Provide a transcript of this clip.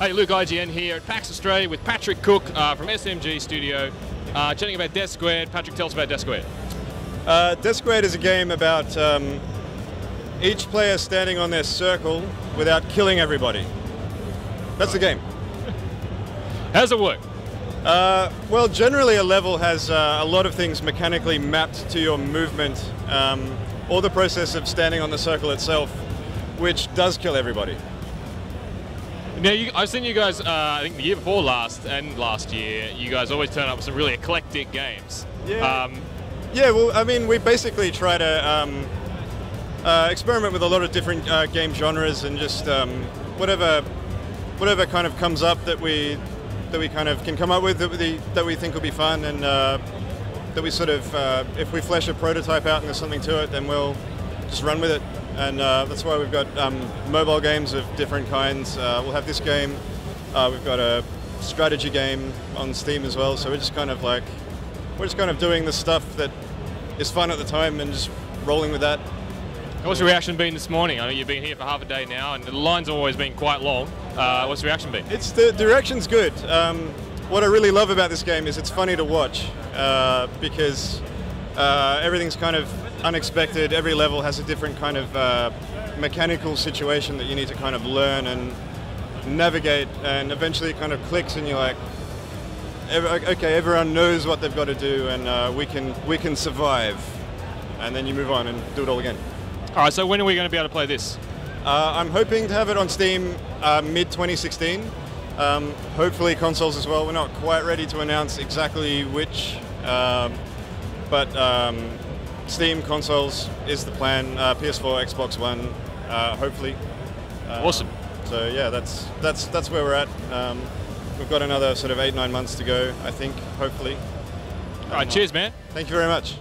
Hey, Luke IGN here at PAX Australia with Patrick Cook uh, from SMG Studio, uh, chatting about Death Squared. Patrick, tell us about Death Squared. Uh, Death Squared is a game about um, each player standing on their circle without killing everybody. That's the game. How does it work? Uh, well, generally a level has uh, a lot of things mechanically mapped to your movement, um, or the process of standing on the circle itself, which does kill everybody. Now, you, I've seen you guys, uh, I think the year before last and last year, you guys always turn up with some really eclectic games. Yeah. Um, Yeah, well, I mean, we basically try to um, uh, experiment with a lot of different uh, game genres and just um, whatever, whatever kind of comes up that we that we kind of can come up with that we, that we think will be fun and uh, that we sort of, uh, if we flesh a prototype out and there's something to it, then we'll just run with it. And uh, that's why we've got um, mobile games of different kinds. Uh, we'll have this game. Uh, we've got a strategy game on Steam as well. So we're just kind of like, we're just kind of doing the stuff that is fun at the time and just rolling with that. what's your reaction been this morning? I know you've been here for half a day now, and the lines have always been quite long. Uh, what's the reaction been? It's the direction's good. Um, what I really love about this game is it's funny to watch uh, because uh, everything's kind of unexpected. Every level has a different kind of uh, mechanical situation that you need to kind of learn and navigate, and eventually it kind of clicks, and you're like, okay, everyone knows what they've got to do, and uh, we can we can survive. And then you move on and do it all again. All right, so when are we going to be able to play this? Uh, I'm hoping to have it on Steam uh, mid 2016. Um, hopefully consoles as well. We're not quite ready to announce exactly which, um, but um, Steam consoles is the plan. Uh, PS4, Xbox One, uh, hopefully. Uh, Awesome. So yeah, that's that's that's where we're at. Um, we've got another sort of eight nine months to go. I think. Hopefully. All right, cheers, man. Thank you very much.